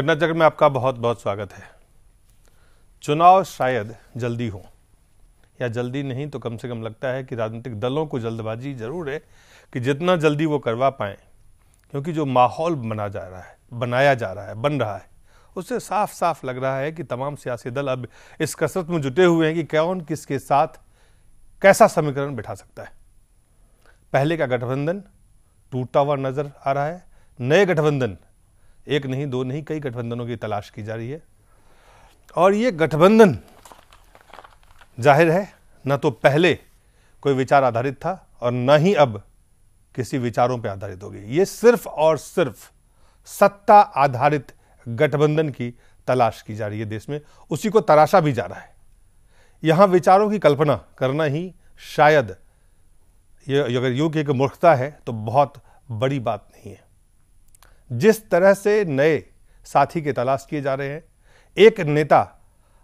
घटना चक्र में आपका बहुत बहुत स्वागत है। चुनाव शायद जल्दी हो, या जल्दी नहीं तो कम से कम लगता है कि राजनीतिक दलों को जल्दबाजी ज़रूर है कि जितना जल्दी वो करवा पाए, क्योंकि जो माहौल बना जा रहा है, बनाया जा रहा है, बन रहा है, उससे साफ़ साफ़ लग रहा है कि तमाम सियासी दल अब इस कसरत में जुटे हुए हैं कि कौन किसके साथ कैसा समीकरण बिठा सकता है। पहले का गठबंधन टूटता हुआ नज़र आ रहा है, नए गठबंधन एक नहीं, दो नहीं, कई गठबंधनों की तलाश की जा रही है। और ये गठबंधन ज़ाहिर है, न तो पहले कोई विचार आधारित था और न ही अब किसी विचारों पर आधारित होगी ये सिर्फ़ और सिर्फ़ सत्ता आधारित गठबंधन की तलाश की जा रही है देश में। उसी को तराशा भी जा रहा है। यहाँ विचारों की कल्पना करना ही शायद ये, अगर योग की एक मूर्खता है तो बहुत बड़ी बात नहीं है। जिस तरह से नए साथी के तलाश किए जा रहे हैं, एक नेता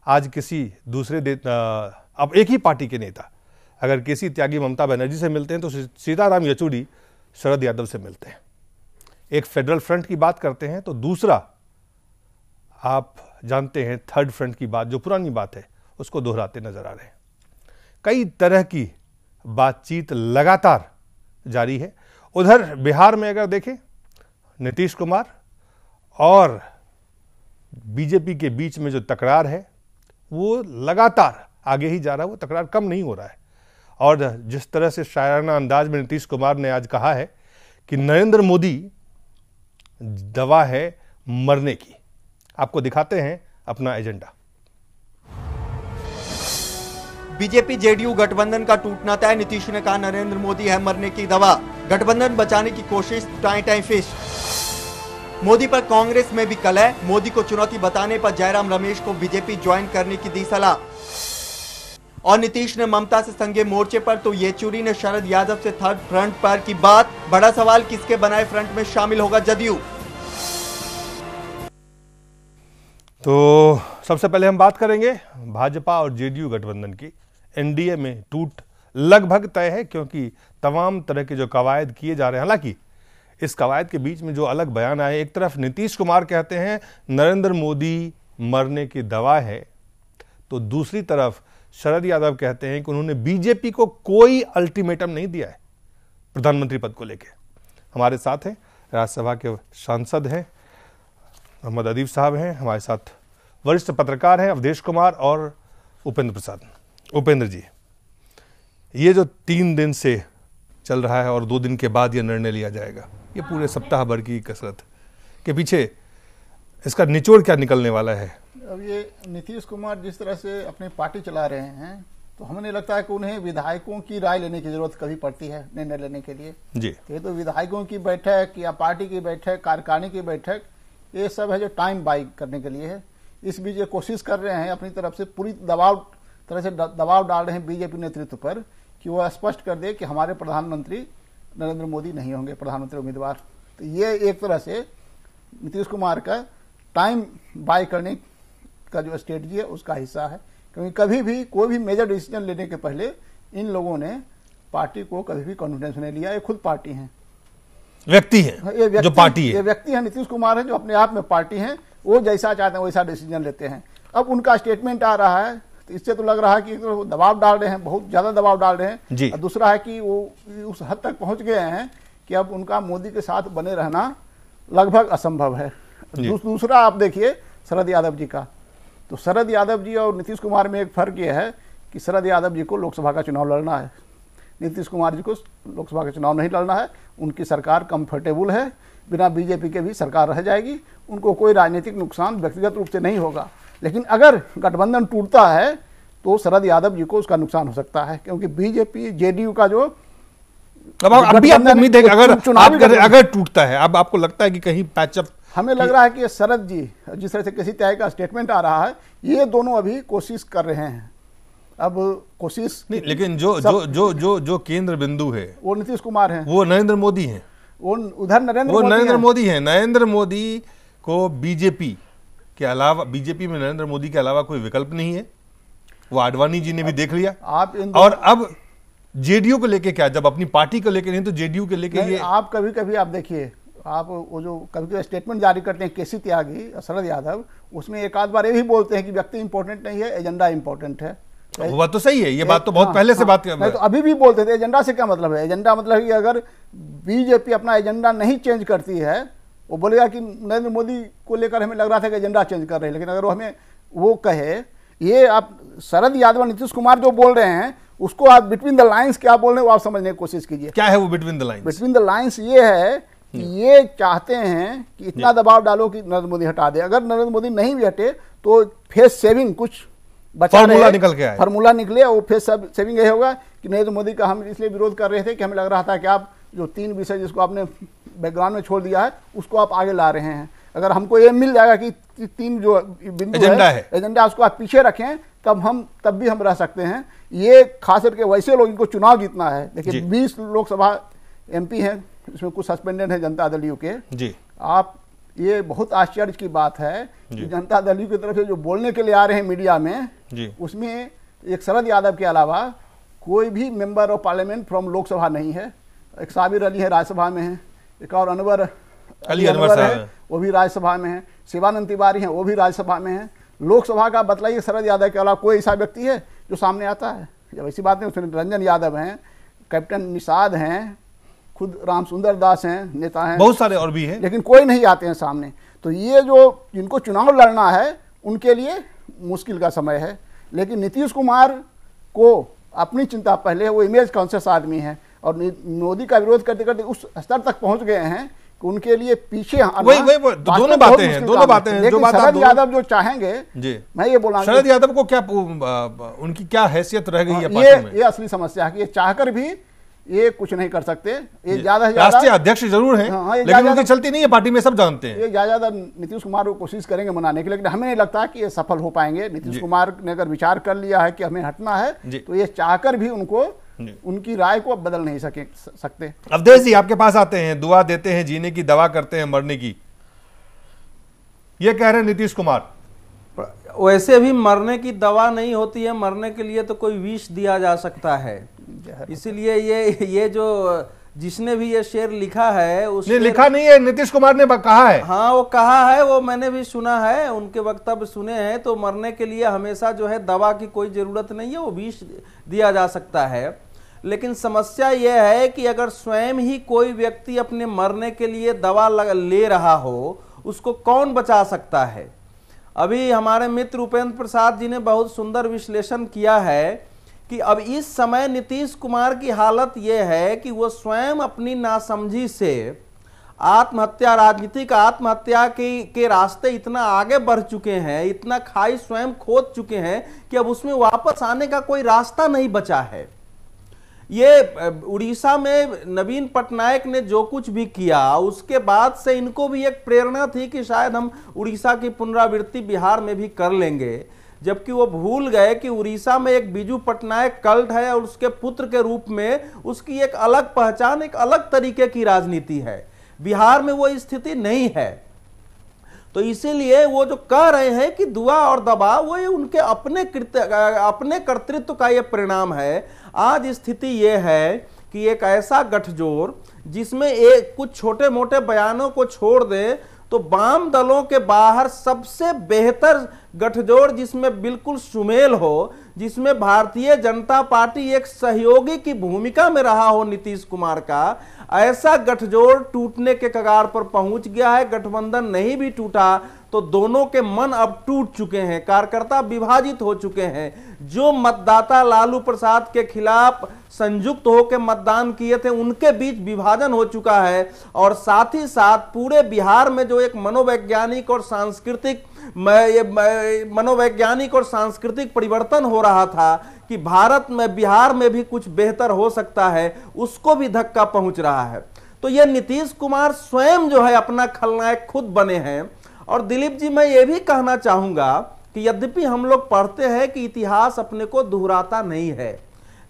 आज किसी दूसरे अब एक ही पार्टी के नेता, अगर किसी त्यागी ममता बनर्जी से मिलते हैं तो सीताराम येचुरी शरद यादव से मिलते हैं। एक फेडरल फ्रंट की बात करते हैं तो दूसरा, आप जानते हैं, थर्ड फ्रंट की बात, जो पुरानी बात है, उसको दोहराते नज़र आ रहे हैं। कई तरह की बातचीत लगातार जारी है। उधर बिहार में अगर देखें नीतीश कुमार और बीजेपी के बीच में जो तकरार है, वो लगातार आगे ही जा रहा है, वो तकरार कम नहीं हो रहा है। और जिस तरह से शायराना अंदाज में नीतीश कुमार ने आज कहा है कि नरेंद्र मोदी दवा है मरने की। आपको दिखाते हैं अपना एजेंडा। बीजेपी जेडीयू गठबंधन का टूटना तय, नीतीश ने कहा, नरेंद्र मोदी है मरने की दवा। गठबंधन बचाने की कोशिश, टाई टाई फ़िश। मोदी पर कांग्रेस में भी कल है मोदी को चुनौती बताने पर जयराम रमेश को बीजेपी ज्वाइन करने की दी सलाह। और नीतीश ने ममता से संगे मोर्चे पर तो येचुरी ने शरद यादव से थर्ड फ्रंट पर की बात। बड़ा सवाल, किसके बनाए फ्रंट में शामिल होगा जदयू? तो सबसे पहले हम बात करेंगे भाजपा और जेडीयू गठबंधन की। एनडीए में टूट लगभग तय है, क्योंकि तमाम तरह के जो कवायद किए जा रहे हैं, हालाँकि इस कवायद के बीच में जो अलग बयान आए, एक तरफ़ नीतीश कुमार कहते हैं, नरेंद्र मोदी मरने की दवा है तो दूसरी तरफ़ शरद यादव कहते हैं कि उन्होंने बीजेपी को कोई अल्टीमेटम नहीं दिया है, प्रधानमंत्री पद को लेकर हमारे साथ हैं, राज्यसभा के सांसद हैं, मोहम्मद अदीब साहब हैं, हमारे साथ वरिष्ठ पत्रकार हैं अवधेश कुमार और उपेंद्र प्रसाद। उपेंद्र जी ये जो तीन दिन से चल रहा है और दो दिन के बाद यह निर्णय लिया जाएगा ये पूरे सप्ताह भर की कसरत। के पीछे इसका निचोड़ क्या निकलने वाला है? अब ये नीतीश कुमार जिस तरह से अपनी पार्टी चला रहे हैं तो हमें नहीं लगता है कि उन्हें विधायकों की राय लेने की ज़रूरत कभी पड़ती है निर्णय लेने के लिए। जी। ये तो विधायकों की बैठक या पार्टी की बैठक कार्यकारिणी की बैठक ये सब है जो टाइम बाई करने के लिए है। इस बीच ये कोशिश कर रहे हैं अपनी तरफ़ से पूरी दबाव तरह से दबाव डाल रहे हैं बीजेपी नेतृत्व पर कि वो स्पष्ट कर दे कि हमारे प्रधानमंत्री नरेंद्र मोदी नहीं होंगे प्रधानमंत्री उम्मीदवार। तो ये एक तरह से नीतीश कुमार का टाइम बाय करने का जो स्ट्रेटजी है उसका हिस्सा है। क्योंकि कभी भी कोई भी मेजर डिसीज़न लेने के पहले इन लोगों ने पार्टी को कभी भी कॉन्फिडेंस नहीं लिया। ये खुद पार्टी है। व्यक्ति है हाँ, ये व्यक्ति, जो पार्टी है। ये व्यक्ति है नीतीश कुमार है जो अपने आप में पार्टी है। वो जैसा चाहते हैं वैसा डिसीज़न लेते हैं। अब उनका स्टेटमेंट आ रहा है तो इससे तो लग रहा है कि तो दबाव डाल रहे हैं बहुत ज़्यादा दबाव डाल रहे हैं। जी। और दूसरा है कि वो उस हद तक पहुँच गए हैं कि अब उनका मोदी के साथ बने रहना लगभग असंभव है। दूसरा आप देखिए शरद यादव जी का। तो शरद यादव जी और नीतीश कुमार में एक फ़र्क यह है कि शरद यादव जी को लोकसभा का चुनाव लड़ना है। नीतीश कुमार जी को लोकसभा का चुनाव नहीं लड़ना है। उनकी सरकार कंफर्टेबल है। बिना बीजेपी के भी सरकार रह जाएगी। उनको कोई राजनीतिक नुकसान व्यक्तिगत रूप से नहीं होगा। लेकिन अगर गठबंधन टूटता है तो शरद यादव जी को उसका नुकसान हो सकता है क्योंकि बीजेपी जेडीयू का जो अब आपको उम्मीद है अगर अगर, अगर टूटता है अब आपको लगता है कि कहीं पैचअप हमें लग रहा है कि शरद जी जिस तरह से किसी त्याग का स्टेटमेंट आ रहा है ये दोनों अभी कोशिश कर रहे हैं। अब कोशिश नहीं लेकिन जो जो जो जो जो केंद्र बिंदु है वो नीतीश कुमार है। वो नरेंद्र मोदी है। वो उधर नरेंद्र वो नरेंद्र मोदी है। नरेंद्र मोदी को बीजेपी के अलावा बीजेपी में नरेंद्र मोदी के अलावा कोई विकल्प नहीं है? वो आडवाणी जी ने भी देख लिया। आप और अब जेडीयू को लेके क्या जब अपनी पार्टी को लेके नहीं तो जेडीयू के लेके ये आप कभी कभी आप देखिए आप वो जो कभी कभी स्टेटमेंट जारी करते हैं केसी त्यागी शरद यादव उसमें एक आध बार ये भी बोलते हैं कि व्यक्ति इंपॉर्टेंट नहीं है एजेंडा इंपॉर्टेंट है। वो तो सही है ये बात तो बहुत हाँ, पहले से हाँ, बात नहीं तो अभी भी बोलते थे एजेंडा से क्या मतलब है? एजेंडा मतलब कि अगर बीजेपी अपना एजेंडा नहीं चेंज करती है वो बोलेगा कि नरेंद्र मोदी को लेकर हमें लग रहा था कि एजेंडा चेंज कर रहे हैं लेकिन अगर वो हमें वो कहे ये आप शरद यादव नीतीश कुमार जो बोल रहे हैं उसको आप बिटवीन द लाइंस क्या बोल रहे हैं वो आप समझने की कोशिश कीजिए। क्या है वो between the lines between the lines ये है कि ये चाहते हैं कि इतना दबाव डालो कि नरेंद्र मोदी हटा दे। अगर नरेंद्र मोदी नहीं भी हटे तो फेस सेविंग कुछ बचा फार्मूला निकल के आए। फार्मूला निकले वो फेस सेविंग ये होगा कि नरेंद्र मोदी का हम इसलिए विरोध कर रहे थे कि हमें लग रहा था कि आप जो तीन विषय जिसको आपने बैकग्राउंड में छोड़ दिया है उसको आप आगे ला रहे हैं। अगर हमको ये मिल जाएगा कि तीन जो बिंदु एजेंडा है। एजेंडा उसको आप पीछे रखें तब हम तब भी हम रह सकते हैं। ये खास करके वैसे लोग इनको चुनाव जीतना है। लेकिन बीस लोकसभा एमपी हैं इसमें कुछ सस्पेंडेड है जनता दल यू के जी। आप ये बहुत आश्चर्य की बात है कि जनता दल यू की तरफ़ से जो बोलने के लिए आ रहे हैं मीडिया में जी। उसमें एक शरद यादव के अलावा कोई भी member of parliament from Lok Sabha नहीं है। एक साबिर अली है राज्यसभा में है। एक और अनवर अली अनवर साहब है वो भी राज्यसभा में है। शिवानंद तिवारी हैं वो भी राज्यसभा में है। लोकसभा का बतलाइए शरद यादव के अलावा कोई ऐसा व्यक्ति है जो सामने आता है? जब ऐसी बात नहीं उसमें रंजन यादव हैं कैप्टन निषाद हैं खुद राम सुंदर दास हैं नेता हैं। बहुत सारे और भी हैं। लेकिन कोई नहीं आते हैं सामने। तो ये जो जिनको चुनाव लड़ना है उनके लिए मुश्किल का समय है। लेकिन नीतीश कुमार को अपनी चिंता पहले वो इमेज कॉन्शियस आदमी है? और मोदी का विरोध करते करते उस स्तर तक पहुँच गए हैं कि उनके लिए पीछे वही- वही- दोनों बातें हैं, दोनों बातें हैं, जो बात शरद यादव जो चाहेंगे जी। मैं ये बोला शरद यादव को क्या उनकी क्या हैसियत रह गई है ये ये असली समस्या है कि ये चाहकर भी ये कुछ नहीं कर सकते। ये ज़्यादा राष्ट्रीय अध्यक्ष ज़रूर हैं हाँ, लेकिन उनकी चलती नहीं है पार्टी में सब जानते हैं। ये ज़्यादा ज़्यादा नीतीश कुमार को कोशिश करेंगे मनाने की लेकिन हमें नहीं लगता कि ये सफल हो पाएँगे। नीतीश कुमार ने अगर विचार कर लिया है कि हमें हटना है तो ये चाहकर भी उनको। उनकी राय को अब बदल नहीं सके सकते। अवधेश जी आपके पास आते हैं दुआ देते हैं जीने की दवा करते हैं मरने की। ये कह रहे हैं नीतीश कुमार। वैसे भी मरने की दवा नहीं होती है मरने के लिए तो कोई विष दिया जा सकता है। इसीलिए ये ये जो जिसने भी ये शेर लिखा है उसने नहीं लिखा नहीं है नीतीश कुमार ने कहा है। हाँ वो कहा है वो मैंने भी सुना है उनके वक्तव्य सुने हैं तो मरने के लिए हमेशा जो है दवा की कोई ज़रूरत नहीं है वो विष दिया जा सकता है। लेकिन समस्या यह है कि अगर स्वयं ही कोई व्यक्ति अपने मरने के लिए दवा ले रहा हो, उसको कौन बचा सकता है? अभी हमारे मित्र उपेंद्र प्रसाद जी ने बहुत सुंदर विश्लेषण किया है कि अब इस समय नीतीश कुमार की हालत यह है कि वो स्वयं अपनी नासमझी से आत्महत्या, राजनीतिक आत्महत्या के के रास्ते इतना आगे बढ़ चुके हैं, इतना खाई स्वयं खोद चुके हैं कि अब उसमें वापस आने का कोई रास्ता नहीं बचा है। ये उड़ीसा में नवीन पटनायक ने जो कुछ भी किया, उसके बाद से इनको भी एक प्रेरणा थी कि शायद हम उड़ीसा की पुनरावृत्ति बिहार में भी कर लेंगे। जबकि वो भूल गए कि उड़ीसा में एक बीजू पटनायक कल्ट है और उसके पुत्र के रूप में उसकी एक अलग पहचान, एक अलग तरीके की राजनीति है। बिहार में वो स्थिति नहीं है। तो इसीलिए वो जो कह रहे हैं कि दुआ और दबाव, वो ये उनके अपने कृत्य अपने कर्तृत्व का ये परिणाम है। आज स्थिति ये है कि एक ऐसा गठजोड़ जिसमें एक कुछ छोटे मोटे बयानों को छोड़ दे तो वाम दलों के बाहर सबसे बेहतर गठजोड़ जिसमें बिल्कुल सुमेल हो, जिसमें भारतीय जनता पार्टी एक सहयोगी की भूमिका में रहा हो नीतीश कुमार का, ऐसा गठजोड़ टूटने के कगार पर पहुँच गया है। गठबंधन नहीं भी टूटा तो दोनों के मन अब टूट चुके हैं। कार्यकर्ता विभाजित हो चुके हैं। जो मतदाता लालू प्रसाद के खिलाफ संयुक्त होकर मतदान किए थे, उनके बीच विभाजन हो चुका है। और साथ ही साथ पूरे बिहार में जो एक मनोवैज्ञानिक और सांस्कृतिक म- ये मनोवैज्ञानिक और सांस्कृतिक परिवर्तन हो रहा था कि भारत में, बिहार में भी कुछ बेहतर हो सकता है, उसको भी धक्का पहुँच रहा है। तो ये नीतीश कुमार स्वयं जो है अपना खलनायक खुद बने हैं। और दिलीप जी, मैं ये भी कहना चाहूँगा कि यद्यपि हम लोग पढ़ते हैं कि इतिहास अपने को दोहराता नहीं है,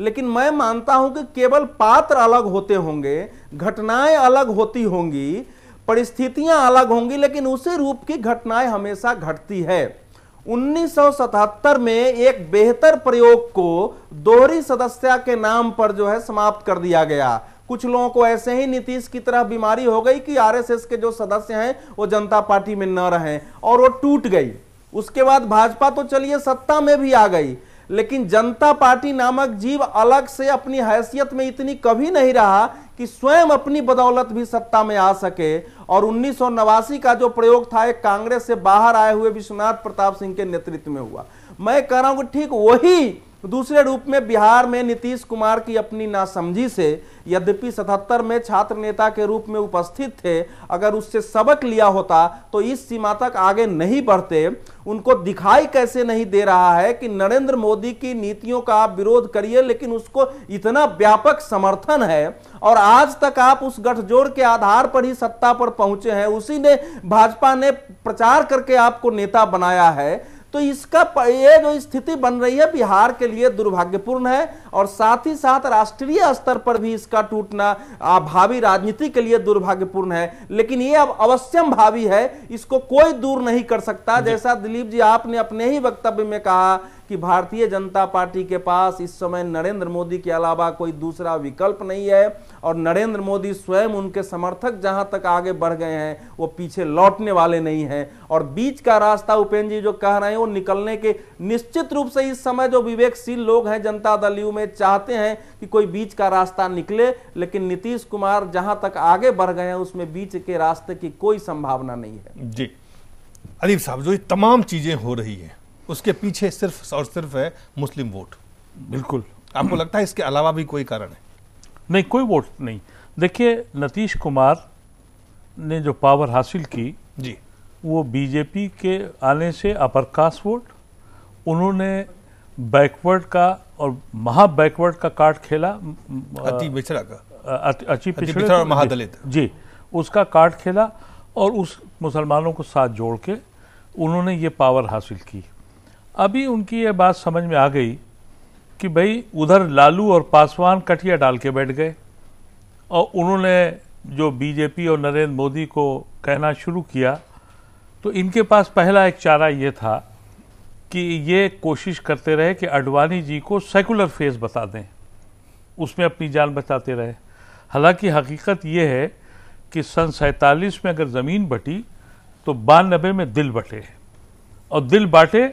लेकिन मैं मानता हूँ कि केवल पात्र अलग होते होंगे, घटनाएँ अलग होती होंगी परिस्थितियाँ अलग होंगी, लेकिन उसी रूप की घटनाएँ हमेशा घटती है। 1977 में एक बेहतर प्रयोग को दोहरी सदस्या के नाम पर जो है समाप्त कर दिया गया। कुछ लोगों को ऐसे ही नीतीश की तरह बीमारी हो गई कि आरएसएस के जो सदस्य हैं, वो जनता पार्टी में न रहे और वो टूट गई। उसके बाद भाजपा तो चलिए सत्ता में भी आ गई। लेकिन जनता पार्टी नामक जीव अलग से अपनी हैसियत में इतनी कभी नहीं रहा कि स्वयं अपनी बदौलत भी सत्ता में आ सके। और उन्नीस सौ नवासी का जो प्रयोग था, एक कांग्रेस से बाहर आए हुए विश्वनाथ प्रताप सिंह के नेतृत्व में हुआ। मैं कह रहा हूँ कि ठीक वही दूसरे रूप में बिहार में नीतीश कुमार की अपनी नासमझी से यद्यपि 77 में छात्र नेता के रूप में उपस्थित थे, अगर उससे सबक लिया होता तो इस सीमा तक आगे नहीं बढ़ते। उनको दिखाई कैसे नहीं दे रहा है कि नरेंद्र मोदी की नीतियों का आप विरोध करिए, लेकिन उसको इतना व्यापक समर्थन है, और आज तक आप उस गठजोड़ के आधार पर ही सत्ता पर पहुँचे हैं। उसी ने भाजपा ने प्रचार करके आपको नेता बनाया है। तो इसका ये जो स्थिति बन रही है बिहार के लिए दुर्भाग्यपूर्ण है और साथ ही साथ राष्ट्रीय स्तर पर भी इसका टूटना भावी राजनीति के लिए दुर्भाग्यपूर्ण है। लेकिन ये अब अवश्यम भावी है इसको कोई दूर नहीं कर सकता। जैसा दिलीप जी आपने अपने ही वक्तव्य में कहा कि भारतीय जनता पार्टी के पास इस समय नरेंद्र मोदी के अलावा कोई दूसरा विकल्प नहीं है और नरेंद्र मोदी स्वयं उनके समर्थक जहाँ तक आगे बढ़ गए हैं, वो पीछे लौटने वाले नहीं हैं। और बीच का रास्ता उपेंद्र जी जो कह रहे हैं, वो निकलने के निश्चित रूप से इस समय जो विवेकशील लोग हैं, जनता दल यू में चाहते हैं कि कोई बीच का रास्ता निकले, लेकिन नीतीश कुमार जहाँ तक आगे बढ़ गए हैं, उसमें बीच के रास्ते की कोई संभावना नहीं है। जी। अदीब साहब, जो ये तमाम चीज़ें हो रही है उसके पीछे सिर्फ़ और सिर्फ़ है मुस्लिम वोट। बिल्कुल। आपको लगता है इसके अलावा भी कोई कारण है? नहीं कोई वोट नहीं। देखिए नीतीश कुमार ने जो पावर हासिल की जी। वो बीजेपी के आने से अपर कास्ट वोट उन्होंने बैकवर्ड का और महा बैकवर्ड का कार्ड खेला अति पिछड़ा का। अति पिछड़ा महादलित। जी उसका कार्ड खेला और उस मुसलमानों को साथ जोड़ के उन्होंने ये पावर हासिल की। अभी उनकी ये बात समझ में आ गई कि भाई उधर लालू और पासवान कटिया डाल के बैठ गए और उन्होंने जो बीजेपी और नरेंद्र मोदी को कहना शुरू किया तो इनके पास पहला एक चारा ये था कि ये कोशिश करते रहे कि अडवाणी जी को सेकुलर फेस बता दें। उसमें अपनी जान बचाते रहे। हालाँकि हकीकत ये है कि सन सैतालीस में अगर ज़मीन बटी तो बानबे में दिल बटे। और दिल बांटे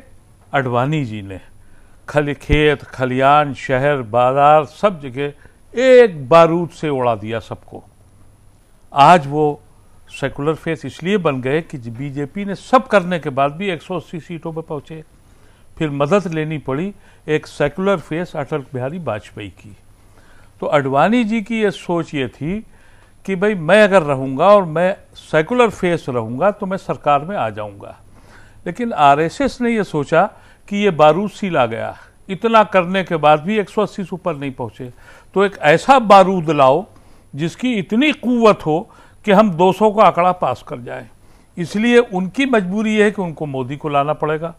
अडवाणी जी ने, खल खेत, खलियान, शहर, बाज़ार, सब जगह एक बारूद से उड़ा दिया सबको। आज वो सेकुलर फेस इसलिए बन गए कि बीजेपी ने सब करने के बाद भी 180 सीटों पर पहुँचे। फिर मदद लेनी पड़ी, एक सेकुलर फेस अटल बिहारी वाजपेयी की। तो अडवाणी जी की ये सोच ये थी कि भाई मैं अगर रहूँगा और मैं सेकुलर फेस रहूँगा तो मैं सरकार में आ जाऊँगा। लेकिन आरएसएस ने यह सोचा कि ये बारूद सील गया। इतना करने के बाद भी 180 से ऊपर नहीं पहुँचे। तो एक ऐसा बारूद लाओ, जिसकी इतनी कुवत हो कि हम 200 का आंकड़ा पास कर जाएँ। इसलिए उनकी मजबूरी है कि उनको मोदी को लाना पड़ेगा।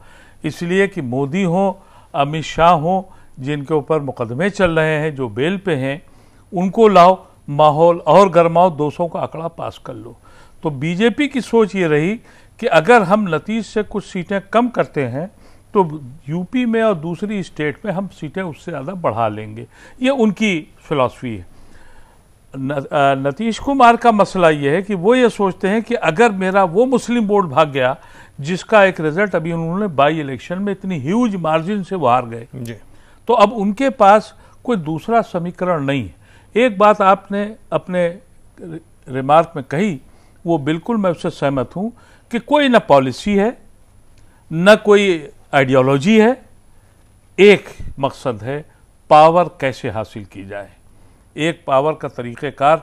इसलिए कि मोदी हो, अमित शाह हो, जिनके ऊपर मुकदमे चल रहे हैं, जो बेल पे हैं, उनको लाओ, माहौल और गरमाओ 200 का आंकड़ा पास कर लो। तो बीजेपी की सोच ये रही कि अगर हम नतीज से कुछ सीटें कम करते हैं तो यूपी में और दूसरी स्टेट में हम सीटें उससे ज़्यादा बढ़ा लेंगे। ये उनकी फिलॉसफी है। नतीश कुमार का मसला ये है कि वो ये सोचते हैं कि अगर मेरा वो मुस्लिम वोट भाग गया जिसका एक रिज़ल्ट अभी उन्होंने बाई इलेक्शन में इतनी ह्यूज मार्जिन से वो हार गए। जी। तो अब उनके पास कोई दूसरा समीकरण नहीं है। एक बात आपने अपने रिमार्क में कही वो बिल्कुल मैं उससे सहमत हूँ कि कोई ना पॉलिसी है न कोई आइडियोलॉजी है एक मकसद है पावर कैसे हासिल की जाए। एक पावर का तरीक़ेकार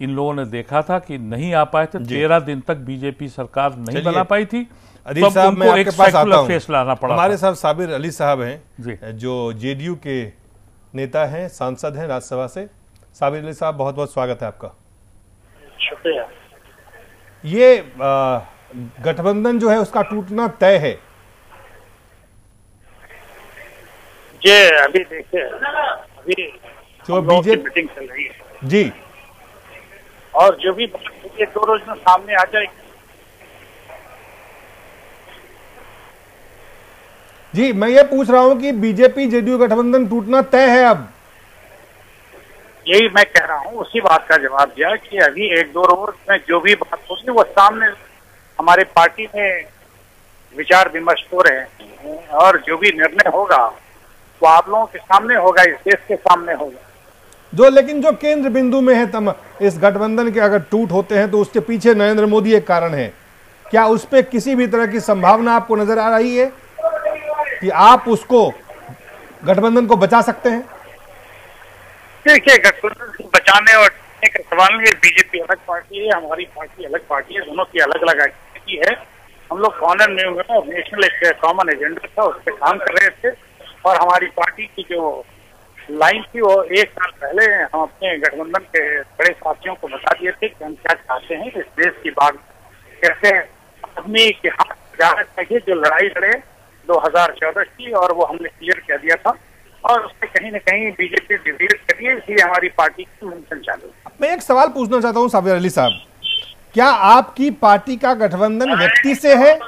इन लोगों ने देखा था कि नहीं आ पाए थे। तेरह दिन तक बीजेपी सरकार नहीं बना पाई थी। अदीब साहब मैं आपके पास आता हूँ। फेस लाना पड़ा हमारे साहब साबिर अली साहब हैं जो। जेडीयू के नेता हैं सांसद हैं राज्यसभा से। साबिर अली साहब बहुत बहुत स्वागत है आपका। शुक्रिया। ये गठबंधन जो है उसका टूटना तय है। ये अभी देखिए अभी जो बीजेपी मीटिंग चल रही है। जी। और जो भी एक दो रोज में सामने आ जाएगी जी मैं ये पूछ रहा हूँ कि बीजेपी जेडीयू गठबंधन टूटना तय है अब? यही मैं कह रहा हूँ उसी बात का जवाब दिया कि अभी एक दो रोज में जो भी बात होगी वो सामने हमारे पार्टी में विचार विमर्श हो रहे हैं और जो भी निर्णय होगा वो आप लोगों के सामने होगा इस देश के सामने होगा। जो लेकिन जो केंद्र बिंदु में है तम इस गठबंधन के अगर टूट होते हैं तो उसके पीछे नरेंद्र मोदी एक कारण है। क्या उस पर किसी भी तरह की संभावना आपको नज़र आ रही है कि आप उसको गठबंधन को बचा सकते हैं? देखिए गठबंधन को बचाने और का सवाल है बीजेपी अलग पार्टी है हमारी पार्टी अलग पार्टी है दोनों की अलग अलग एक्टिविटी है। हम लोग कॉमन में नेशनल एक कॉमन एजेंडा था उस पर काम कर रहे थे। और हमारी पार्टी की जो लाइन थी, वो एक साल पहले हम अपने गठबंधन के बड़े साथियों को बता दिए थे कि हम क्या चाहते हैं इस देश की बात कैसे आदमी के हाथ जाना चाहिए, जो लड़ाई लड़े 2014 की, और वो हमने क्लियर कर दिया था। और उससे कहीं ना कहीं बीजेपी डिबेट करिए, इसलिए हमारी पार्टी की मुमकिन चालू मैं एक सवाल पूछना चाहता हूँ साबिर अली साहब। क्या आपकी पार्टी का गठबंधन व्यक्ति से है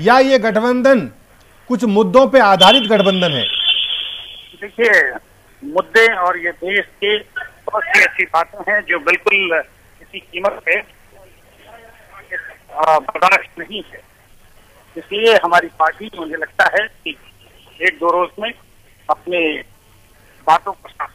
या ये गठबंधन कुछ मुद्दों पे आधारित गठबंधन है। देखिए मुद्दे और ये देश के बहुत सी ऐसी बातें हैं जो बिल्कुल किसी कीमत पे बर्दाश्त नहीं है। इसलिए हमारी पार्टी मुझे लगता है कि एक दो रोज में अपने बातों को साफ़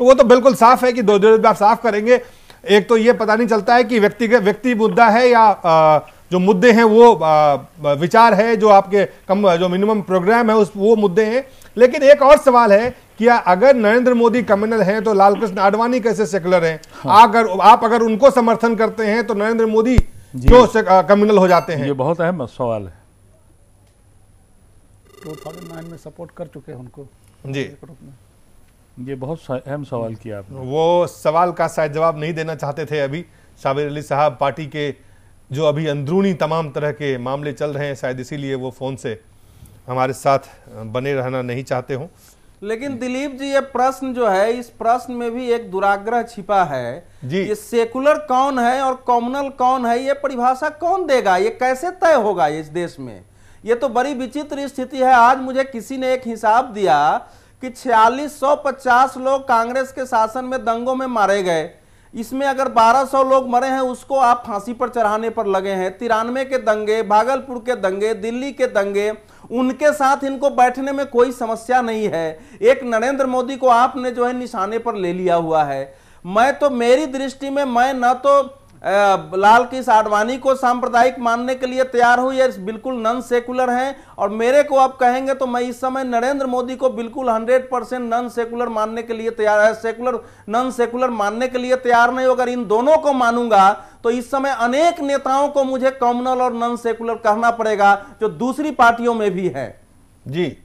तो वो तो बिल्कुल साफ़ है कि दो दिन आप साफ़ करेंगे। एक तो ये पता नहीं चलता है कि व्यक्तिगत व्यक्ति मुद्दा है या आ, जो मुद्दे हैं वो आ, विचार है जो आपके कम जो मिनिमम प्रोग्राम है उस वो मुद्दे हैं। लेकिन एक और सवाल है कि अगर नरेंद्र मोदी कम्युनल हैं तो लालकृष्ण आडवाणी कैसे सेकुलर हैं? हाँ। अगर आप अगर उनको समर्थन करते हैं तो नरेंद्र मोदी क्यों कम्युनल हो जाते हैं? ये बहुत अहम सवाल है। 2009 में सपोर्ट कर चुके हैं उनको। जी। ये बहुत अहम सवाल किया आपने। वो सवाल का शायद जवाब नहीं देना चाहते थे अभी। साबिर अली साहब पार्टी के जो अभी अंदरूनी तमाम तरह के मामले चल रहे हैं शायद इसीलिए वो फ़ोन से हमारे साथ बने रहना नहीं चाहते हों। लेकिन दिलीप जी ये प्रश्न जो है इस प्रश्न में भी एक दुराग्रह छिपा है जी। ये सेकुलर कौन है और कॉमनल कौन है ये परिभाषा कौन देगा? ये कैसे तय होगा इस देश में? ये तो बड़ी विचित्र स्थिति है। आज मुझे किसी ने एक हिसाब दिया कि छियालीस लोग कांग्रेस के शासन में दंगों में मारे गए। इसमें अगर 1200 लोग मरे हैं, उसको आप फांसी पर चढ़ाने पर लगे हैं। तिरानवे के दंगे, भागलपुर के दंगे, दिल्ली के दंगे, उनके साथ इनको बैठने में कोई समस्या नहीं है। एक नरेंद्र मोदी को आपने जो है निशाने पर ले लिया हुआ है। मैं तो मेरी दृष्टि में, मैं ना तो लाल की आडवाणी को सांप्रदायिक मानने के लिए तैयार हुई है बिल्कुल नन सेकुलर हैं और मेरे को आप कहेंगे तो मैं इस समय नरेंद्र मोदी को बिल्कुल 100 परसेंट नन सेकुलर मानने के लिए तैयार है सेकुलर नन सेकुलर मानने के लिए तैयार नहीं अगर इन दोनों को मानूँगा तो इस समय अनेक नेताओं को मुझे कॉमनल और नन सेकुलर कहना पड़ेगा, जो दूसरी पार्टियों में भी है। जी।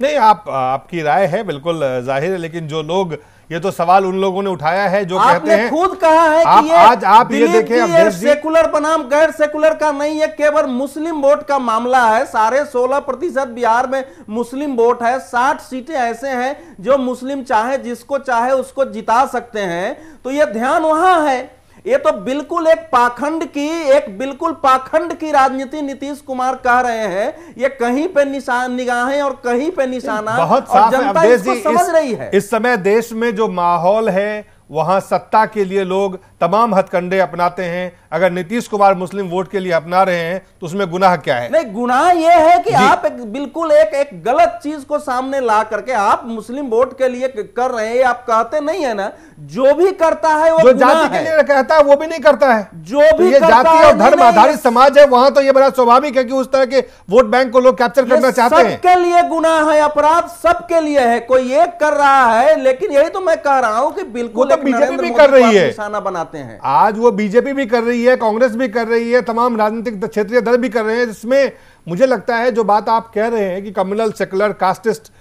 नहीं, आप, आपकी राय है, बिल्कुल ज़ाहिर है, लेकिन जो लोग ये तो सवाल उन लोगों ने उठाया है जो कहते हैं। खुद कहा है आप, कि ये आज आप ये देखें सेकुलर बनाम गैर सेकुलर का नहीं है केवल मुस्लिम वोट का मामला है। सारे सोलह प्रतिशत बिहार में मुस्लिम वोट है। साठ सीटें ऐसे हैं जो मुस्लिम चाहे जिसको चाहे उसको जिता सकते हैं। तो ये ध्यान वहाँ है। ये तो बिल्कुल एक पाखंड की एक बिल्कुल पाखंड की राजनीति नीतीश कुमार कह रहे हैं। ये कहीं पे निशान निगाहें और कहीं पे निशाना बहुत और जनता इसको समझ इस, रही है। इस समय देश में जो माहौल है वहाँ सत्ता के लिए लोग तमाम हथकंडे अपनाते हैं। अगर नीतीश कुमार मुस्लिम वोट के लिए अपना रहे हैं तो उसमें गुनाह क्या है? नहीं गुनाह यह है कि आप एक बिल्कुल एक एक गलत चीज़ को सामने ला करके आप मुस्लिम वोट के लिए कर रहे हैं आप कहते नहीं है ना। जो भी करता है वो जो जाति के लिए कहता है वो भी नहीं करता है। जो तो भी ये जाति और धर्म आधारित समाज है वहाँ तो ये बड़ा स्वाभाविक है कि उस तरह के वोट बैंक को लोग कैप्चर करना चाहते हैं। सबके लिए गुनाह है अपराध सबके लिए है। कोई एक कर रहा है लेकिन यही तो मैं कह रहा हूँ कि बिल्कुल बीजेपी भी कर रही है। निशाना बनाते हैं। आज वो बीजेपी भी कर रही है कांग्रेस भी कर रही है तमाम राजनीतिक क्षेत्रीय दल भी कर रहे हैं जिसमें मुझे लगता है जो बात आप कह रहे हैं कि कम्युनल सेकुलर कास्टिस्ट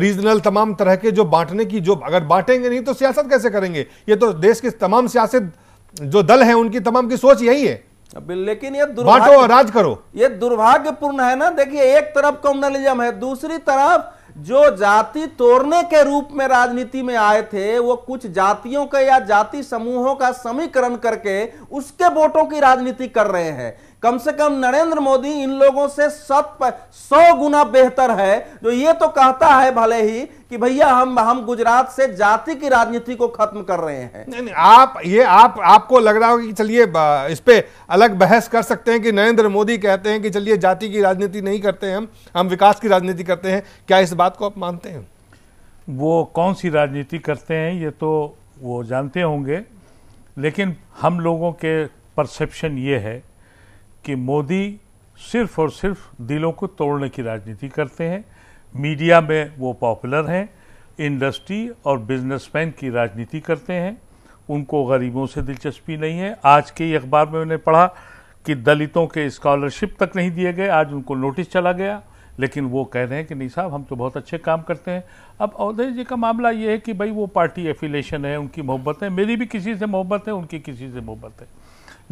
रीजनल तमाम तरह के जो बांटने की जो अगर बांटेंगे नहीं तो सियासत कैसे करेंगे? ये तो देश के तमाम सियासत जो दल है उनकी तमाम की सोच यही है। लेकिन ये बांटो और राज करो। ये दुर्भाग्यपूर्ण है ना देखिए एक तरफ़ कम्युनलिज्म है दूसरी तरफ़ जो जाति तोड़ने के रूप में राजनीति में आए थे, वो कुछ जातियों के या जाति समूहों का समीकरण करके उसके वोटों की राजनीति कर रहे हैं। कम से कम नरेंद्र मोदी इन लोगों से सत सौ गुना बेहतर है। जो ये तो कहता है भले ही कि भैया हम हम गुजरात से जाति की राजनीति को खत्म कर रहे हैं। नहीं नहीं आप ये आप आपको लग रहा होगा कि चलिए इस पे अलग बहस कर सकते हैं कि नरेंद्र मोदी कहते हैं कि चलिए जाति की राजनीति नहीं करते हैं हम हम विकास की राजनीति करते हैं। क्या इस बात को आप मानते हैं? वो कौन सी राजनीति करते हैं ये तो वो जानते होंगे लेकिन हम लोगों के परसेप्शन ये है कि मोदी सिर्फ़ और सिर्फ़ दिलों को तोड़ने की राजनीति करते हैं। मीडिया में वो पॉपुलर हैं, इंडस्ट्री और बिजनेसमैन की राजनीति करते हैं। उनको गरीबों से दिलचस्पी नहीं है। आज के अखबार में मैंने पढ़ा कि दलितों के स्कॉलरशिप तक नहीं दिए गए, आज उनको नोटिस चला गया। लेकिन वो कह रहे हैं कि, नहीं साहब, हम तो बहुत अच्छे काम करते हैं। अब अवधेश जी का मामला ये है कि भाई वो पार्टी एफिलेशन है, उनकी मोहब्बत है। मेरी भी किसी से मोहब्बत है, उनकी किसी से मोहब्बत है।